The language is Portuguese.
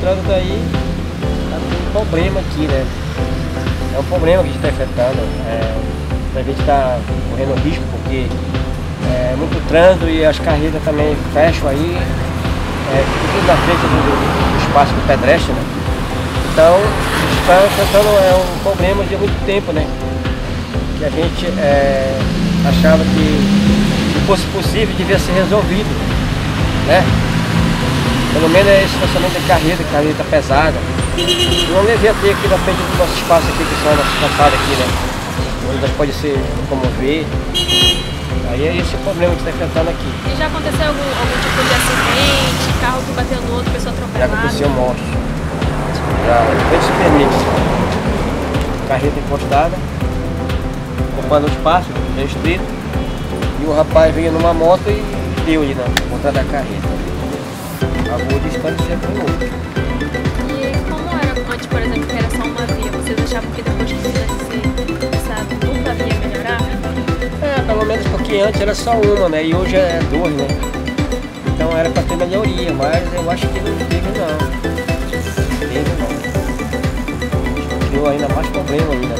trânsito aí tá um problema aqui, né? É um problema que a gente está enfrentando. É, a gente está correndo risco porque é muito trânsito e as carretas também fecham aí, é, tudo na frente do, do espaço do pedestre, né? Então, está enfrentando é, um problema de muito tempo, né? Que a gente é, achava que se fosse possível devia ser resolvido, né? Pelo menos é esse estacionamento de carreta, carreta pesada. Eu não levei a ter aqui na frente do nosso espaço aqui, que são a nossa calçada aqui, né? Onde nós pode se locomover. Aí é esse o problema que está enfrentando aqui. E já aconteceu algum, algum tipo de acidente, carro que bateu no outro, pessoa Já atropelada? aconteceu morte. Já, frente se permite. Carreta encostada, ocupando o espaço, restrito. E o rapaz veio numa moto e deu ali na ponta da carreta. A rua distante sempre um outro. E como era antes, por exemplo, que era só uma via? Vocês achavam que depois que fizesse essa dupla via melhorar? É, pelo menos porque antes era só uma, né? E hoje é duas, né? Então era para ter melhoria, mas eu acho que não teve não. Teve não. Criou ainda mais problema ainda?